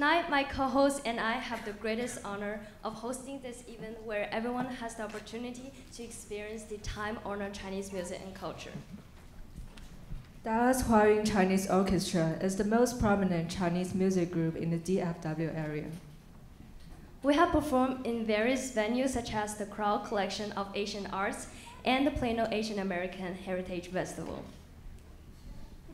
Tonight, my co-host and I have the greatest honor of hosting this event where everyone has the opportunity to experience the time-honored Chinese music and culture. Dallas Hua Yun Chinese Orchestra is the most prominent Chinese music group in the DFW area. We have performed in various venues such as the Crow Collection of Asian Arts and the Plano Asian American Heritage Festival.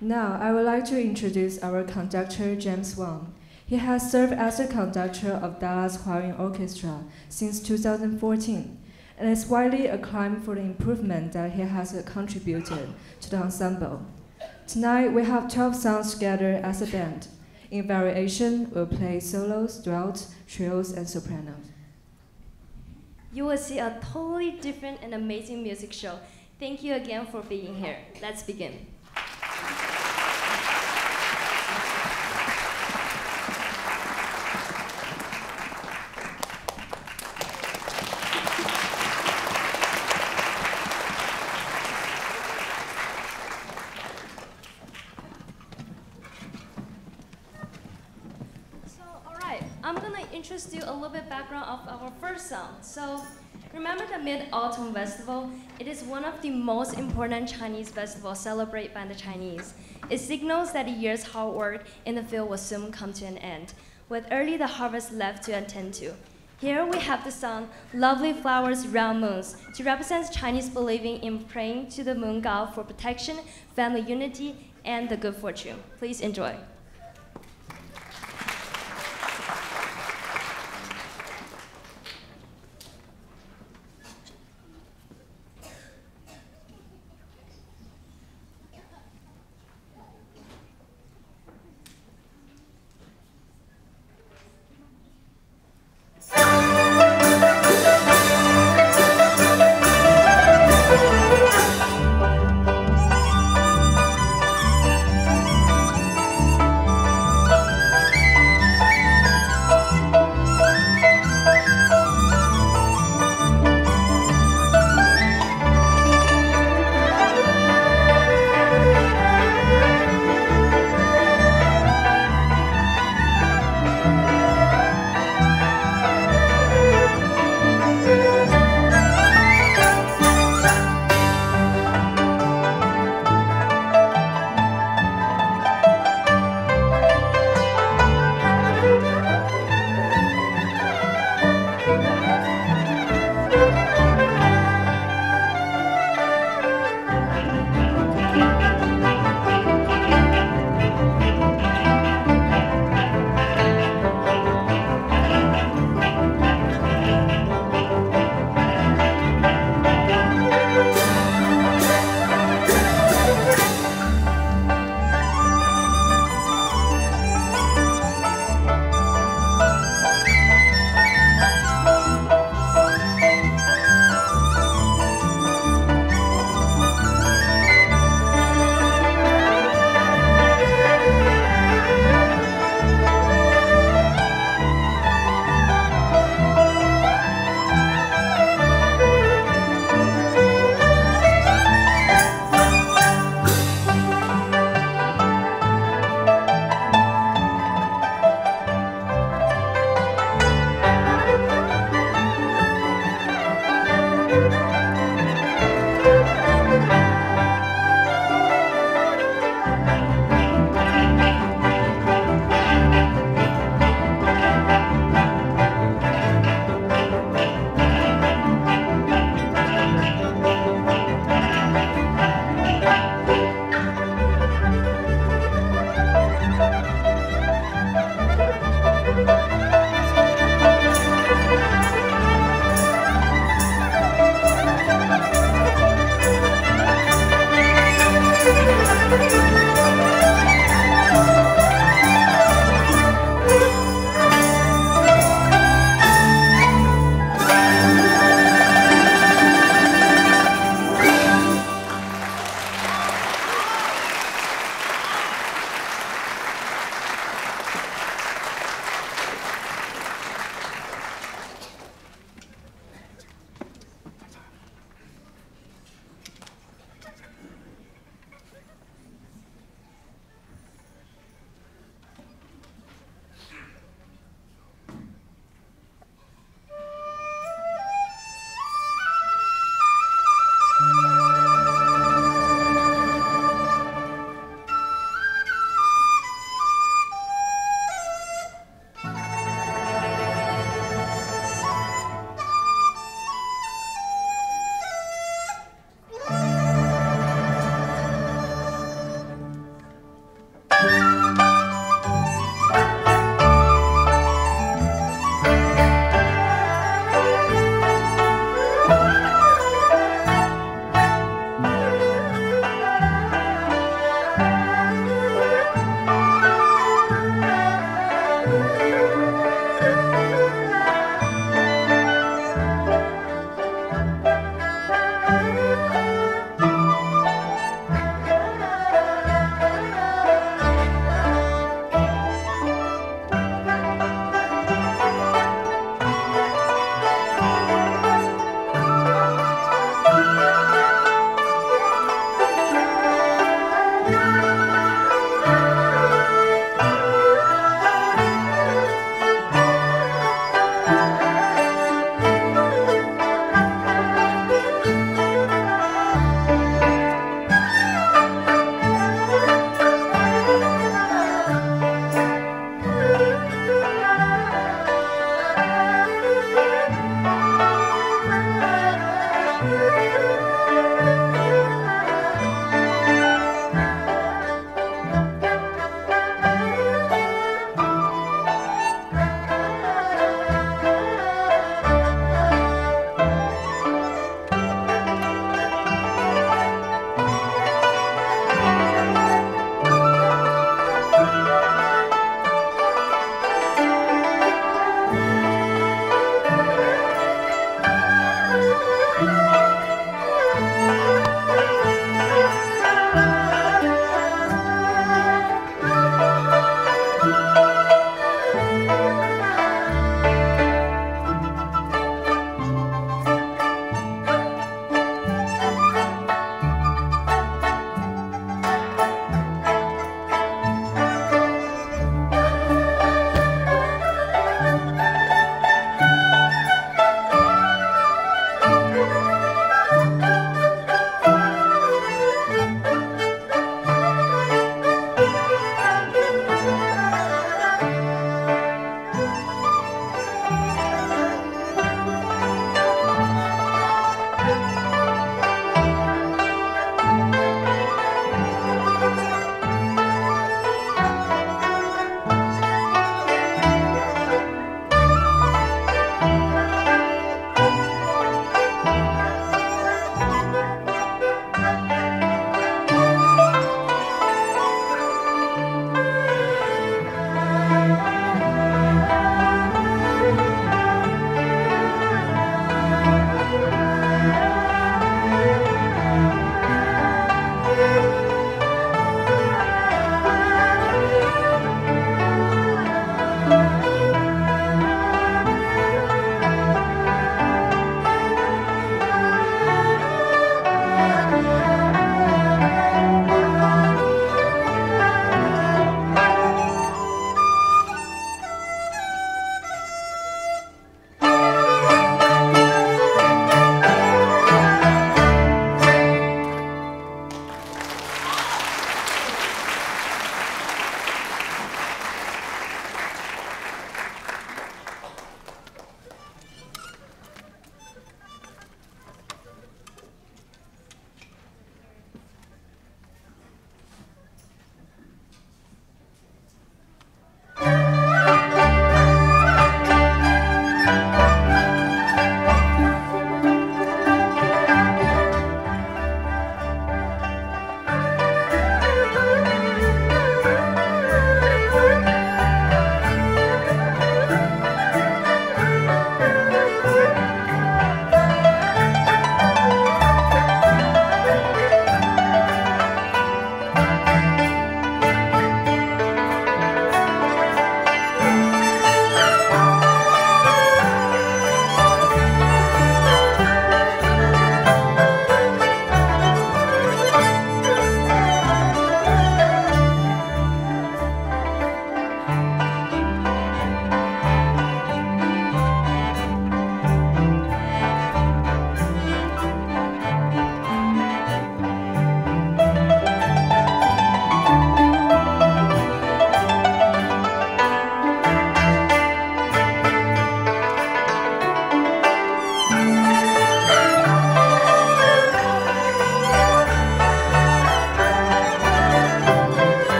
Now, I would like to introduce our conductor, James Wang. He has served as the conductor of Dallas Hua Yun Orchestra since 2014 and is widely acclaimed for the improvement that he has contributed to the ensemble. Tonight, we have 12 songs together as a band. In variation, we'll play solos, duets, trios, and sopranos. You will see a totally different and amazing music show. Thank you again for being here. Let's begin. So, all right, I'm gonna introduce you a little bit background of our first song. So, remember the Mid-Autumn Festival? It is one of the most important Chinese festivals celebrated by the Chinese. It signals that a year's hard work in the field will soon come to an end, with early the harvest left to attend to. Here we have the song Lovely Flowers Round Moons to represent Chinese believing in praying to the moon god for protection, family unity, and the good fortune. Please enjoy.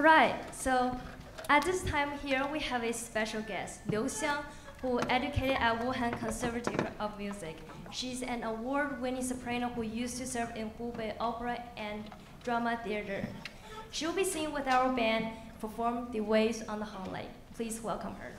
Right, so at this time here we have a special guest, Liu Xiang, who educated at Wuhan Conservatory of Music. She's an award-winning soprano who used to serve in Hubei Opera and Drama Theater. She will be singing with our band, perform The Waves on the Highlight. Please welcome her.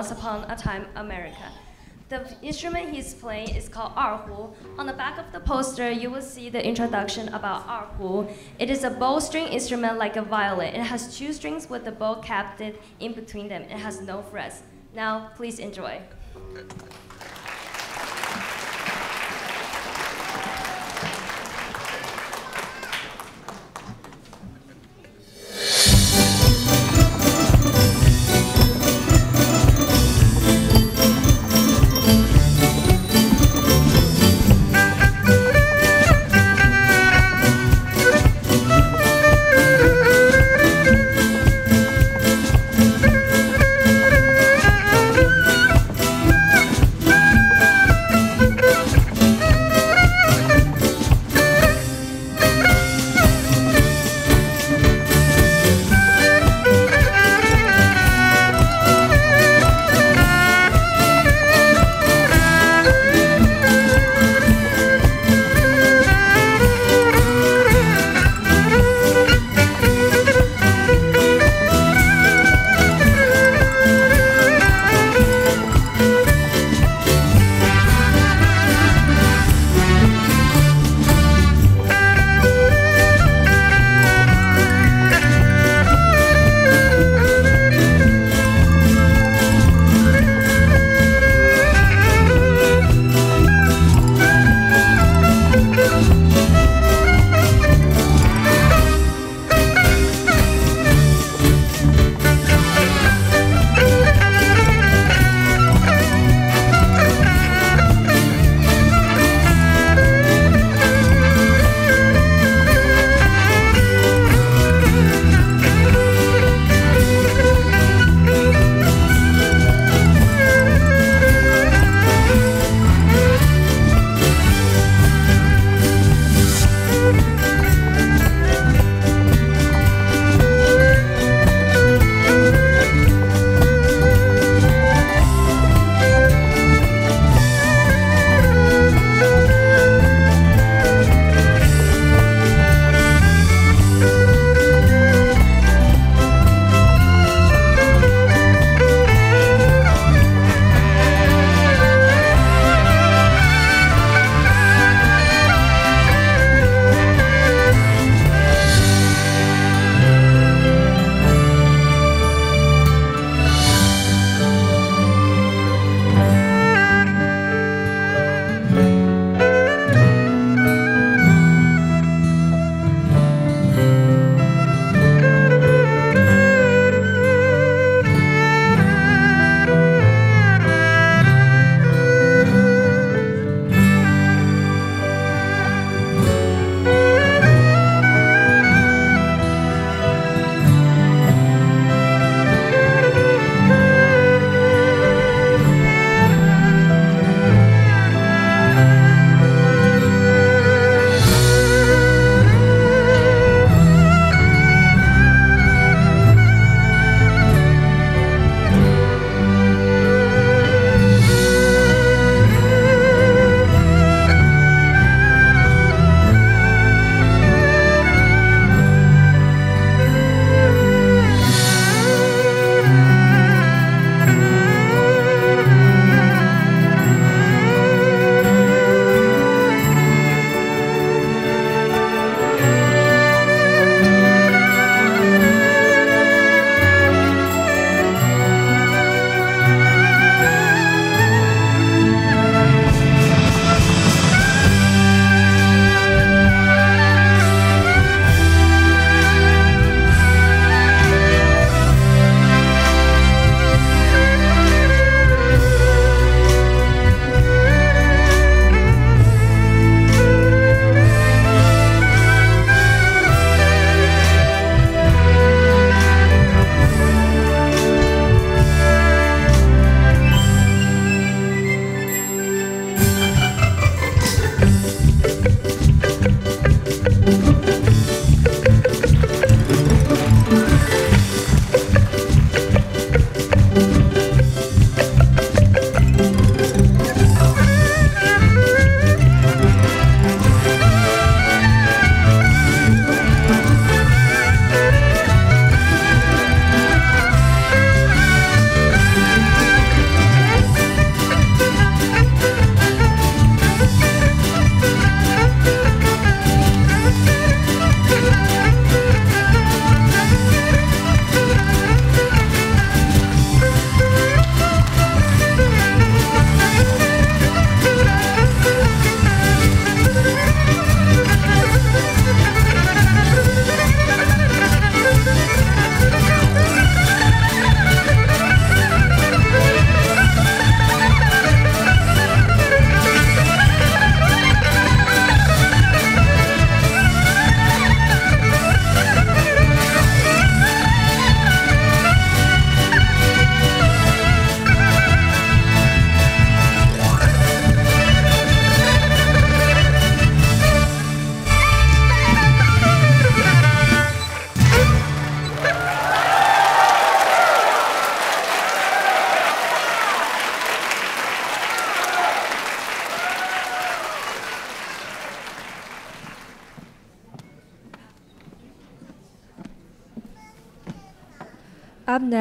Once Upon a Time America. The instrument he's playing is called erhu. On the back of the poster, you will see the introduction about erhu. It is a bowstring instrument like a violin. It has two strings with the bow capped in between them. It has no frets. Now, please enjoy.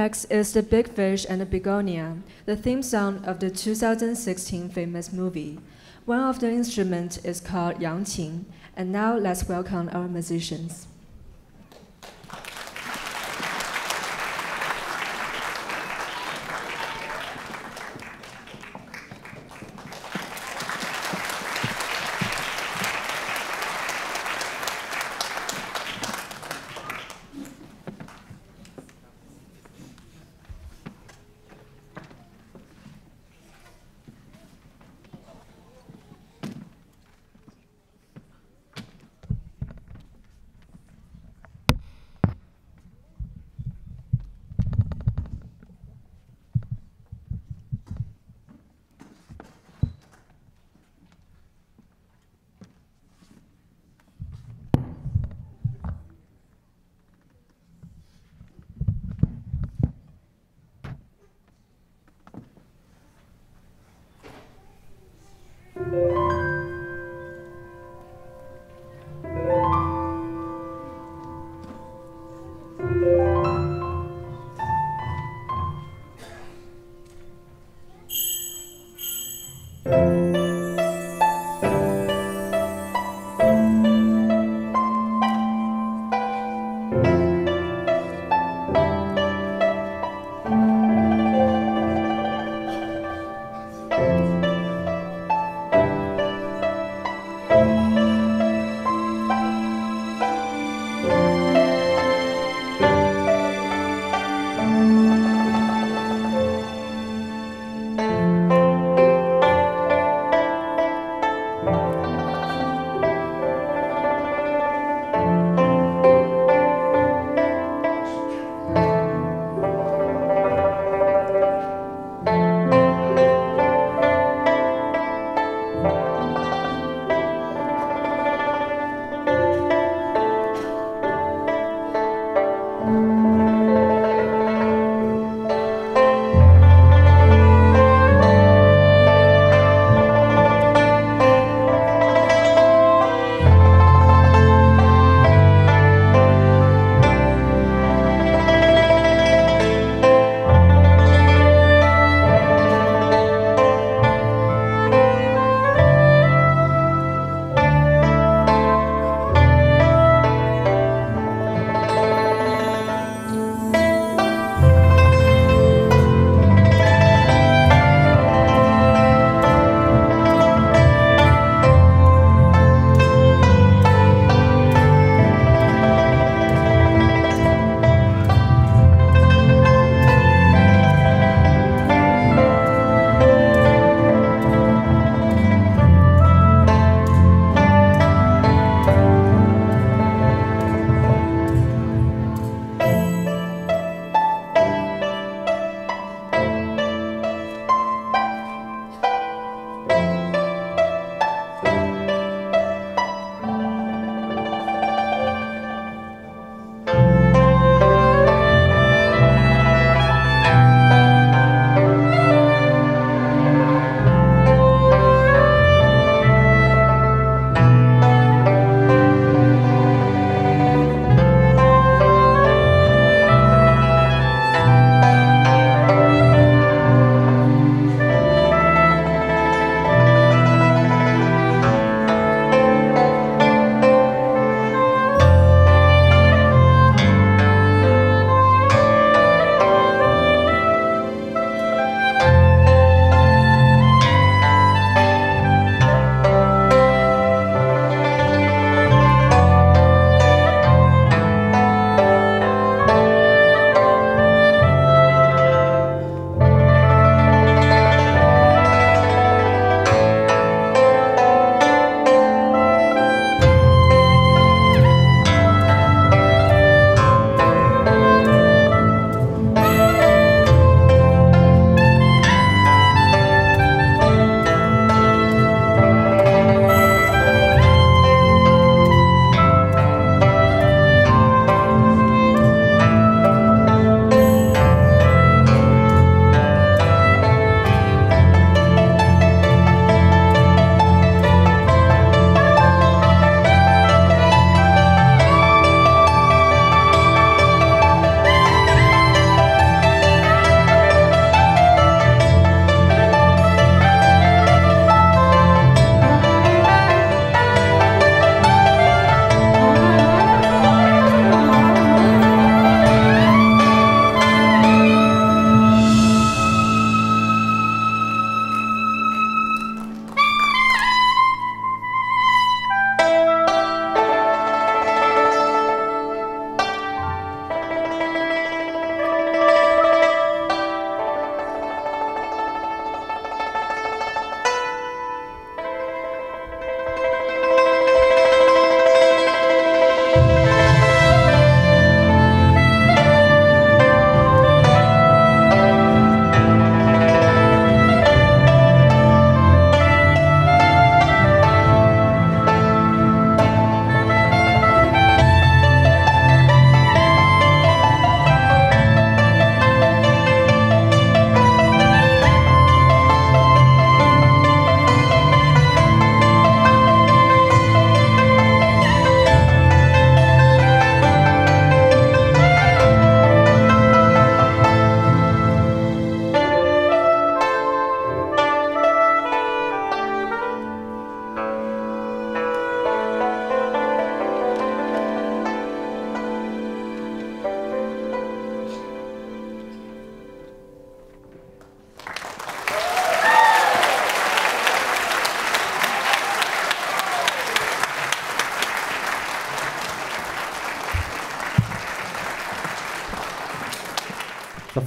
Next is The Big Fish and the Begonia, the theme song of the 2016 famous movie. One of the instruments is called yangqin, and now let's welcome our musicians.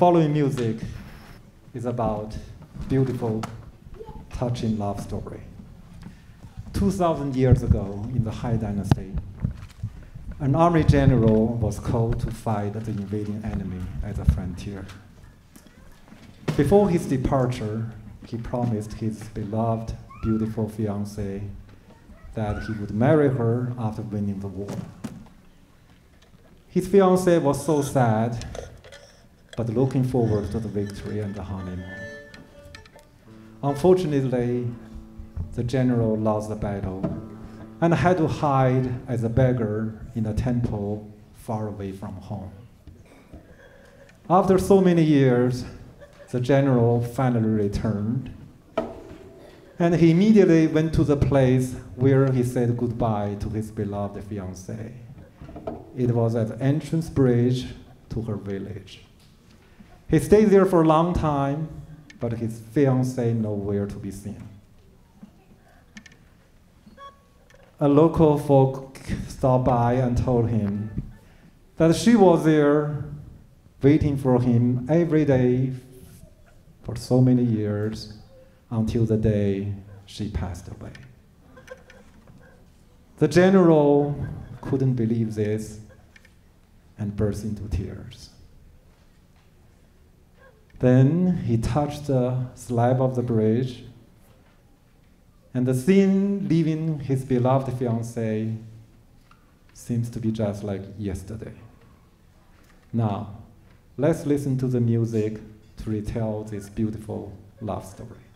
Following music is about a beautiful, touching love story. 2,000 years ago in the Han Dynasty, an army general was called to fight the invading enemy at the frontier. Before his departure, he promised his beloved, beautiful fiancée that he would marry her after winning the war. His fiancée was so sad, but looking forward to the victory and the honeymoon. Unfortunately, the general lost the battle and had to hide as a beggar in a temple far away from home. After so many years, the general finally returned, and he immediately went to the place where he said goodbye to his beloved fiancée. It was at the entrance bridge to her village. He stayed there for a long time, but his fiancée nowhere to be seen. A local folk stopped by and told him that she was there waiting for him every day for so many years until the day she passed away. The general couldn't believe this and burst into tears. Then he touched the slab of the bridge, and the scene leaving his beloved fiancée seems to be just like yesterday. Now, let's listen to the music to retell this beautiful love story.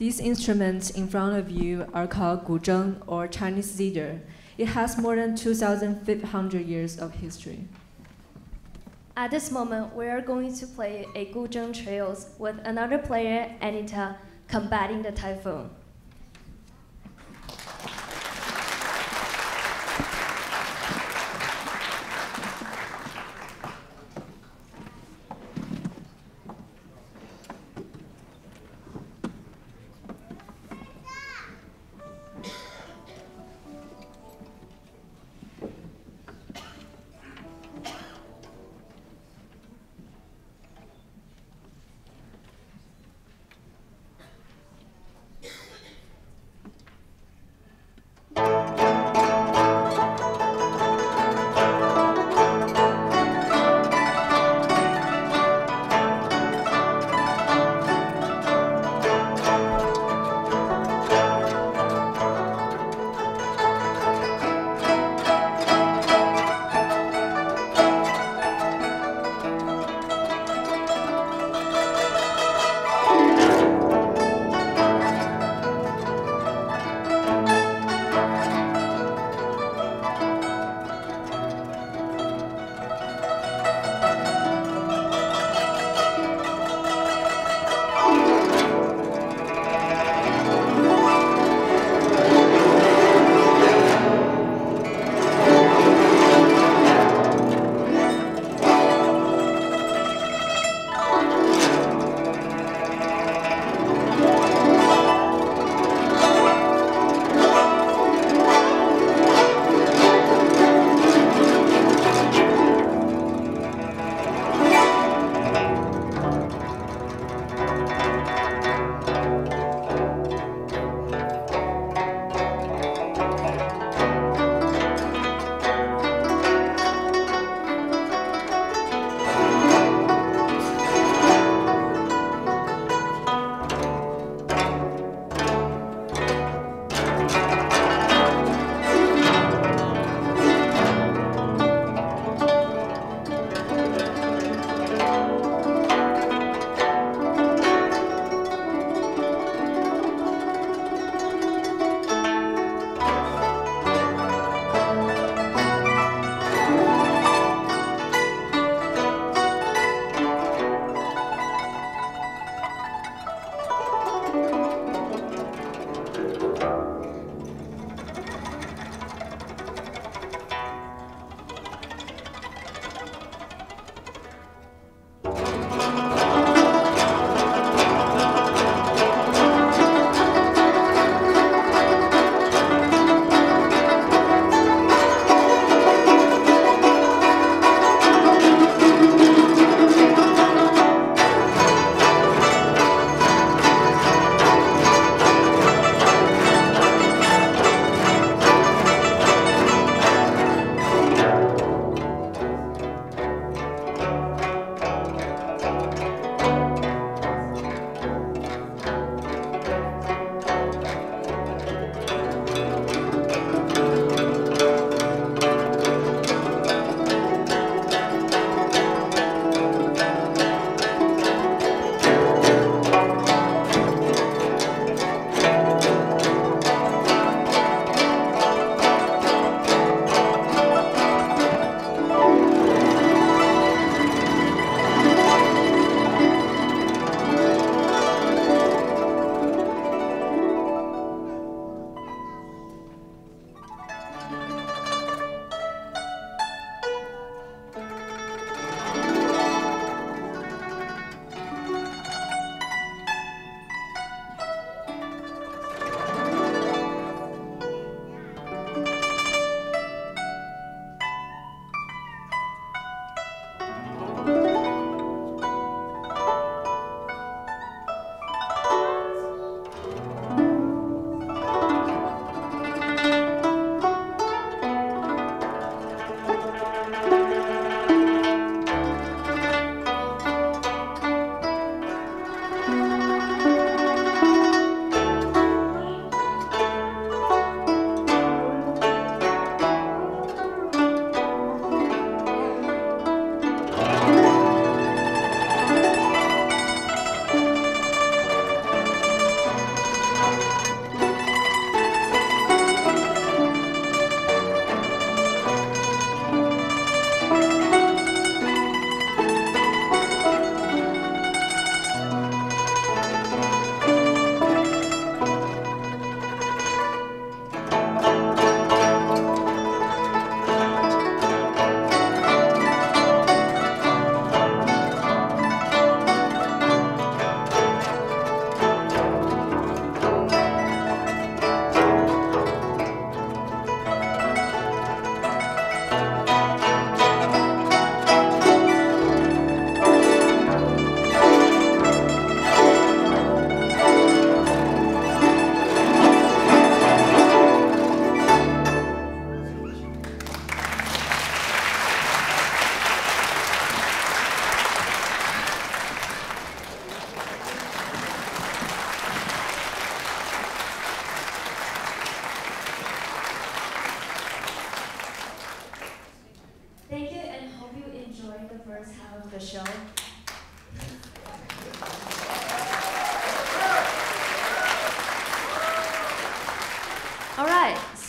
These instruments in front of you are called guzheng or Chinese zither. It has more than 2,500 years of history. At this moment, we are going to play a Guzheng Trails with another player, Anita, combating the typhoon.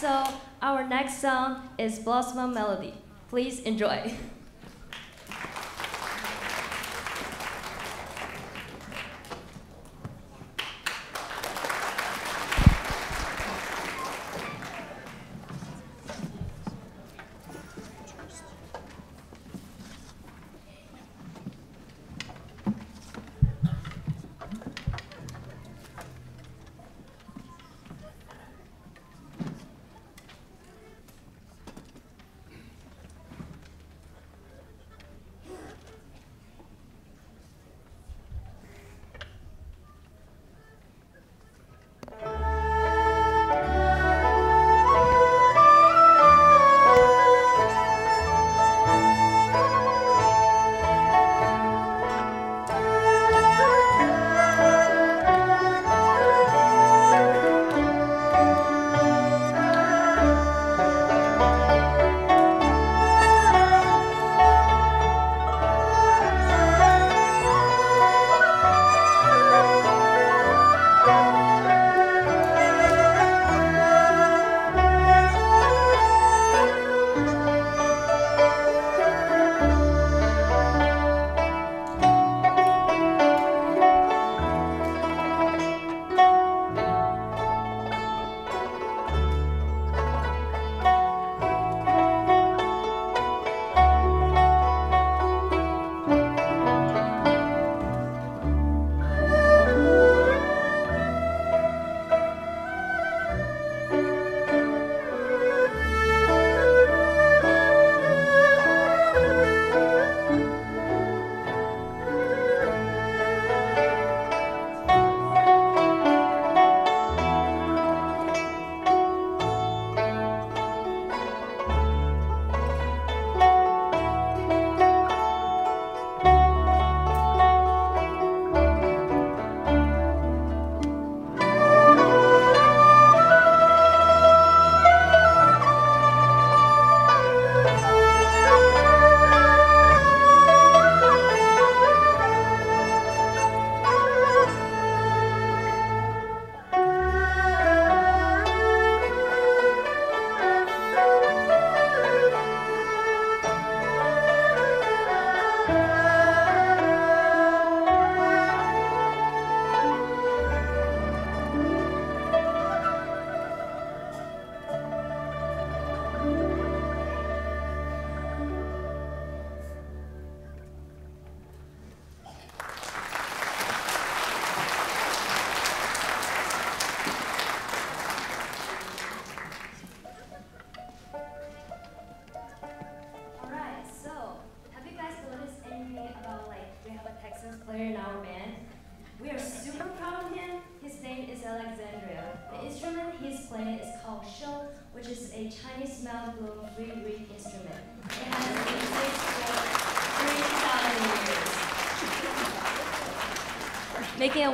So our next song is Blossom Melody. Please enjoy.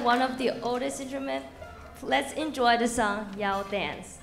one of the oldest instruments, let's enjoy the song Yao Dance.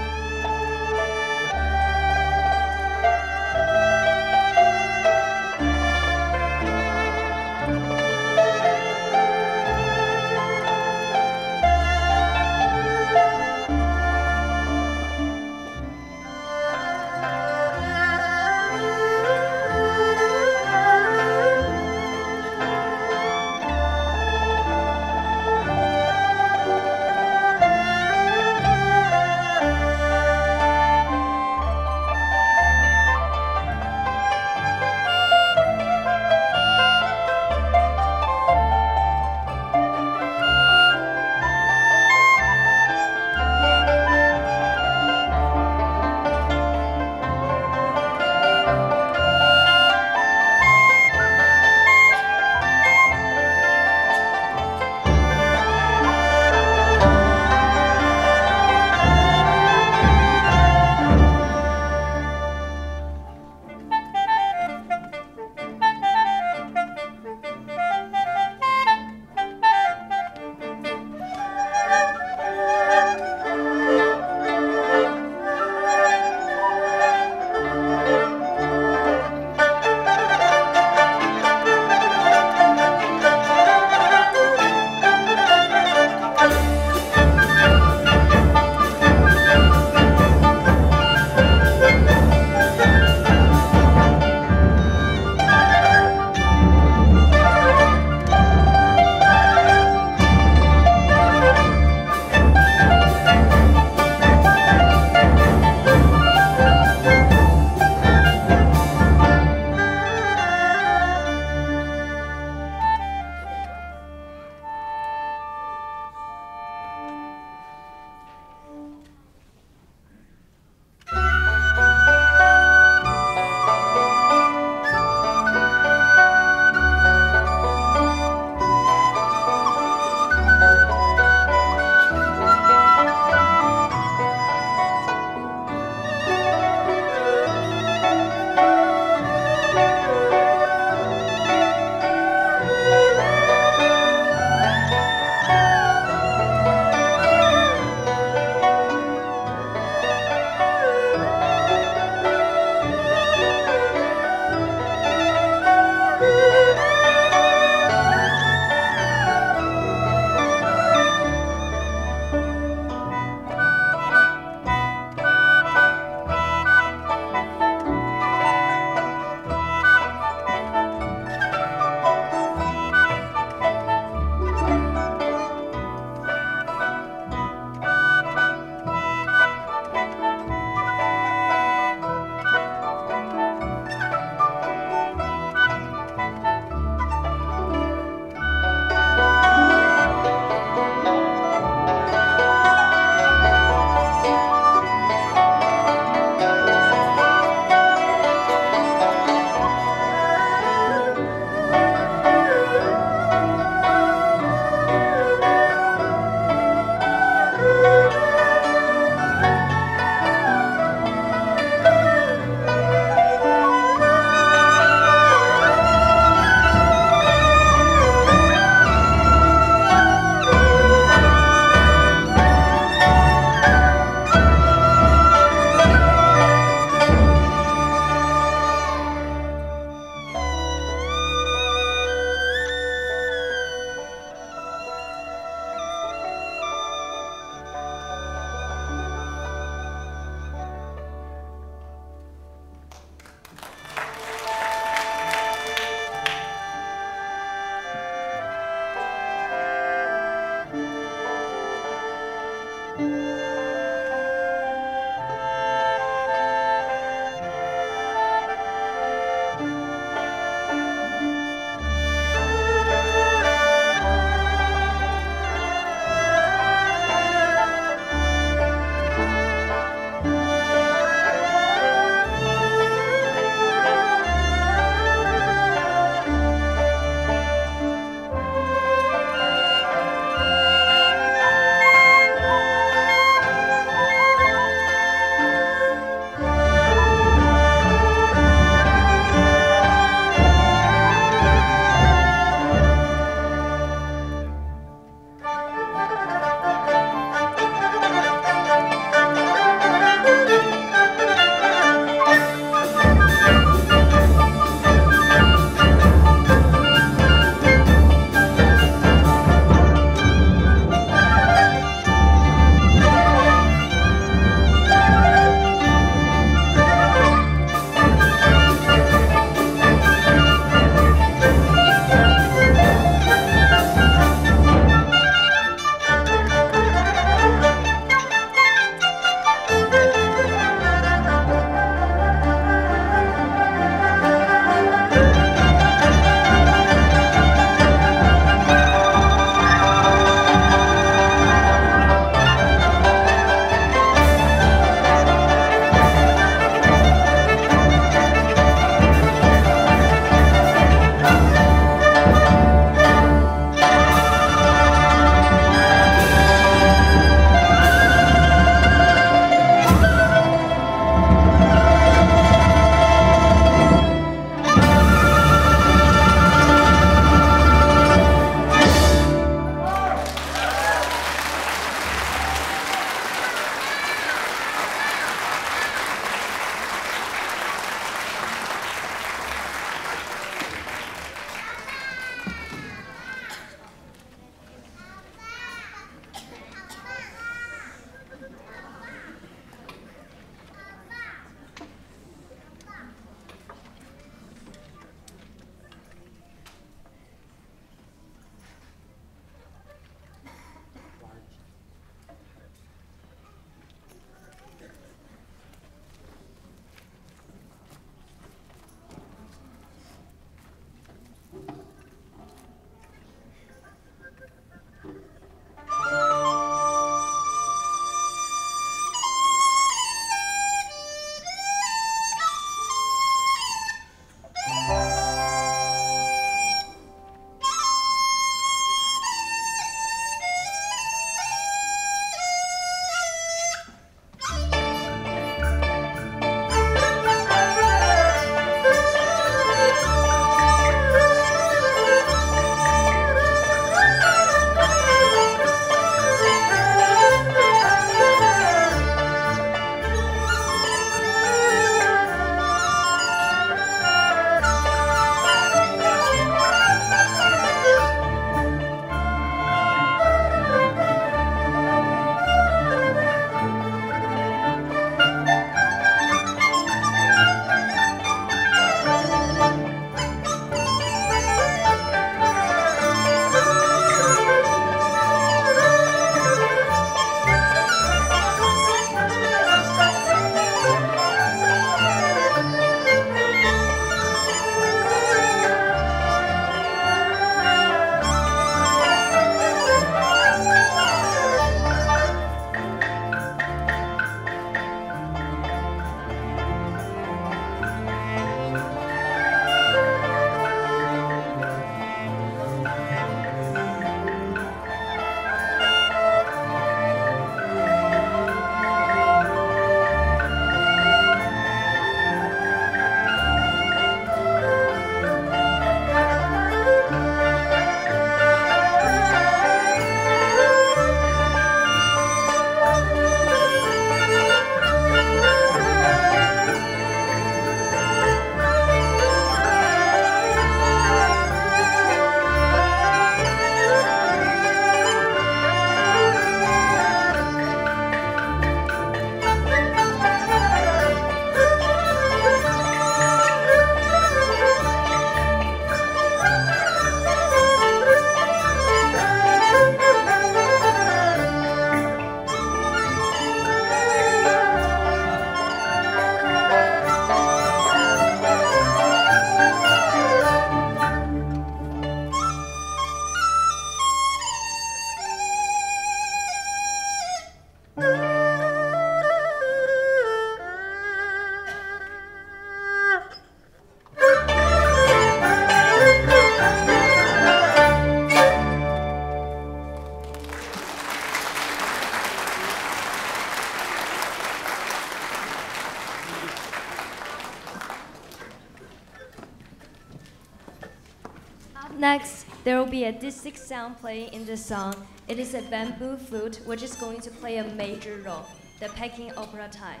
Be a distinct sound playing in the song. It is a bamboo flute, which is going to play a major role, the Peking opera type.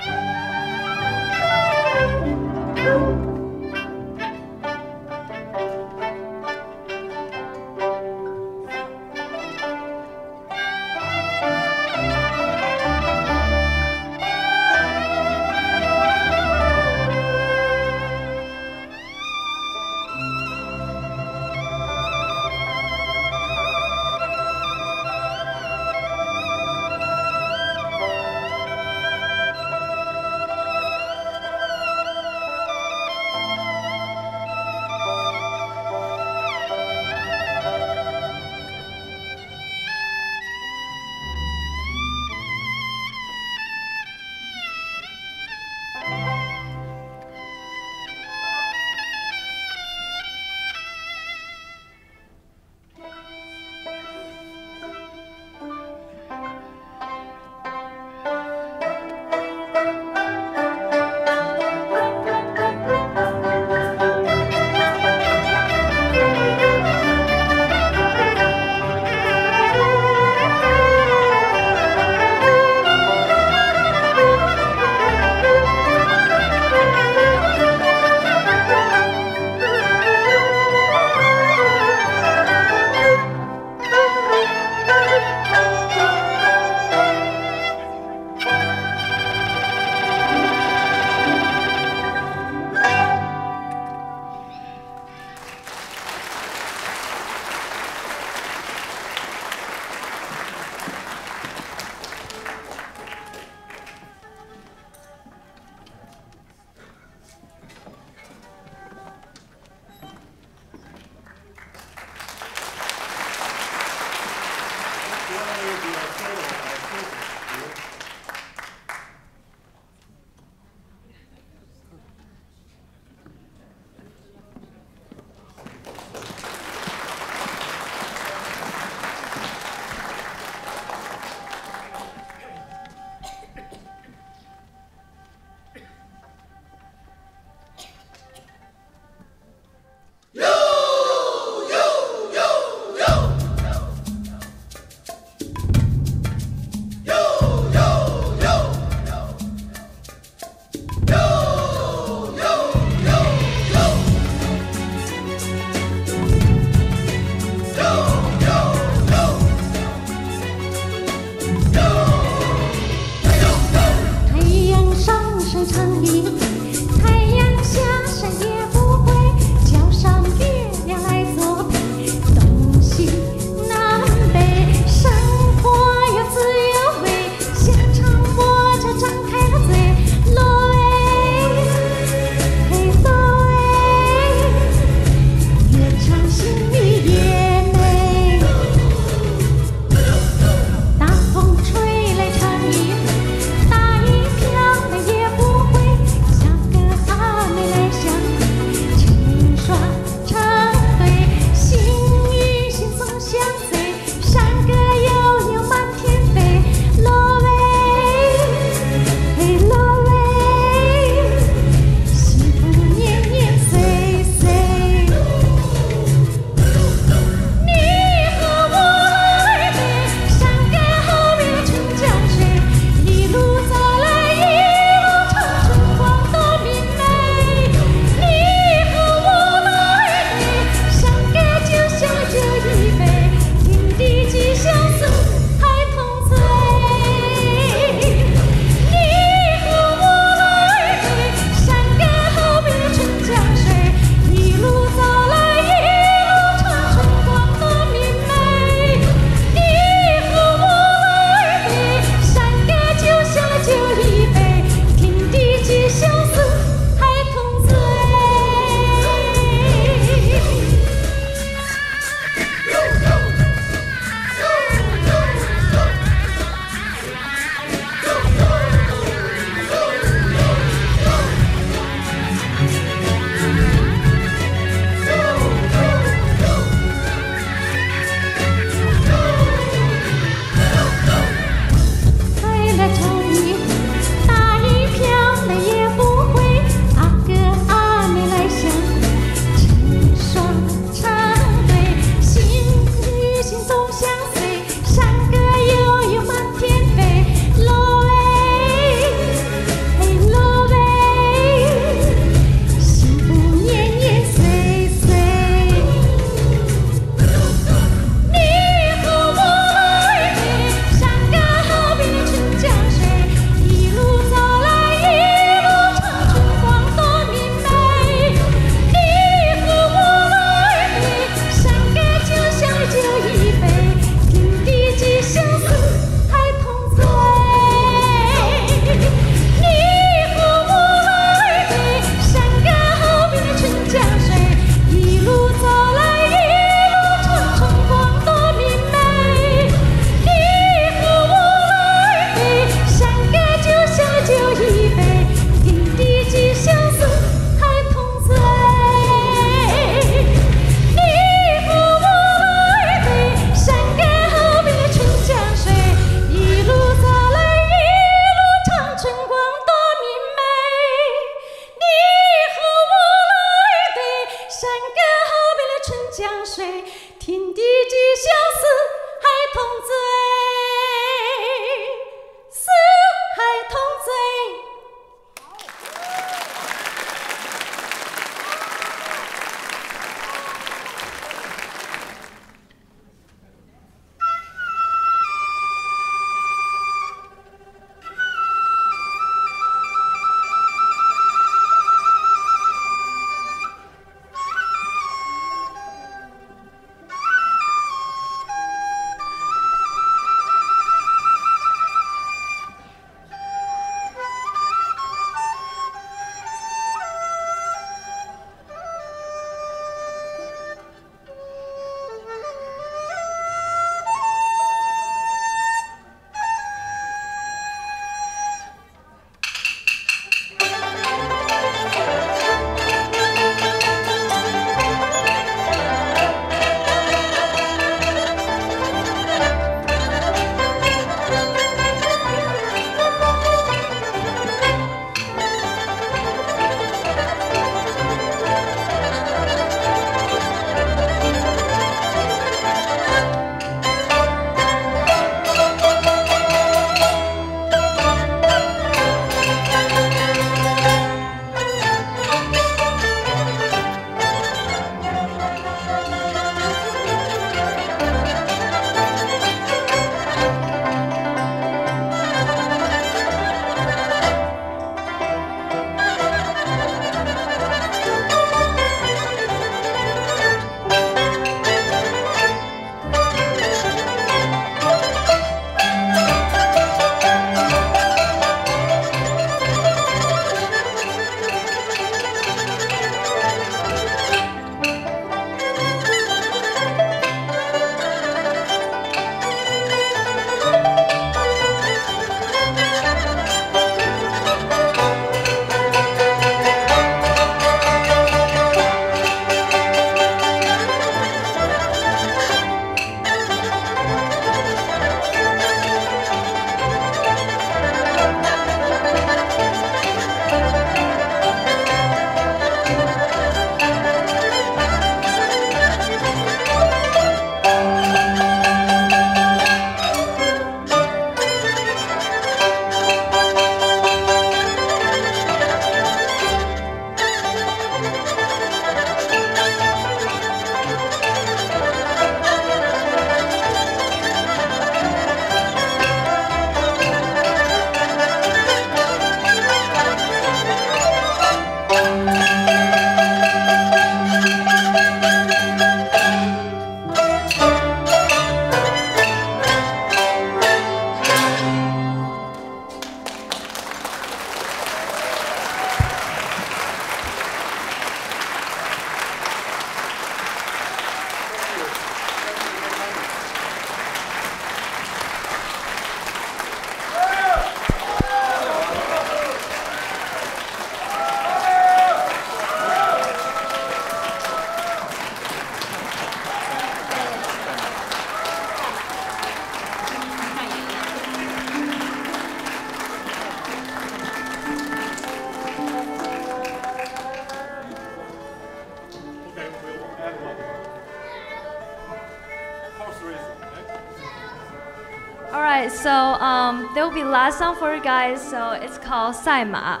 So um, there will be last song for you guys. So it's called 赛马.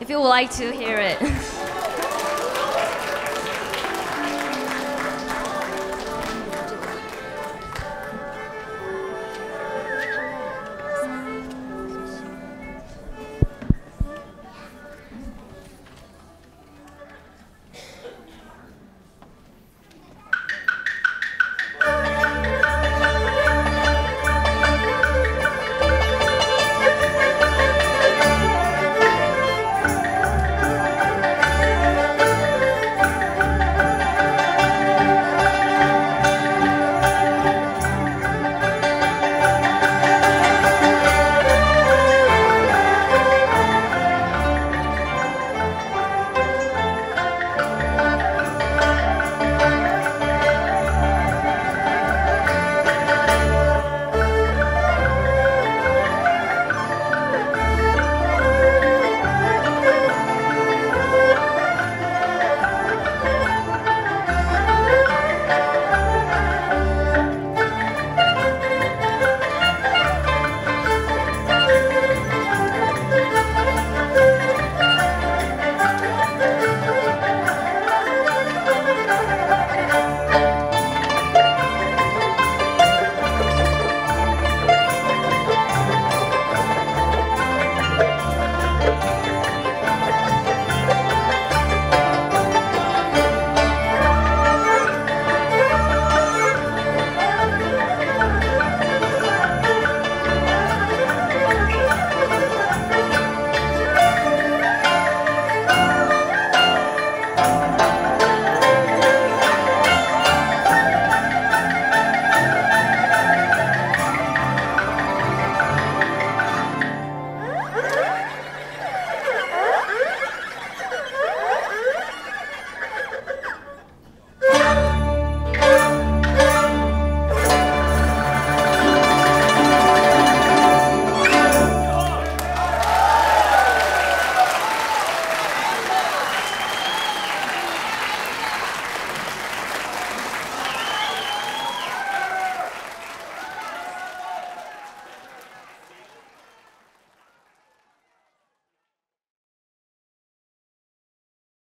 If you would like to hear it.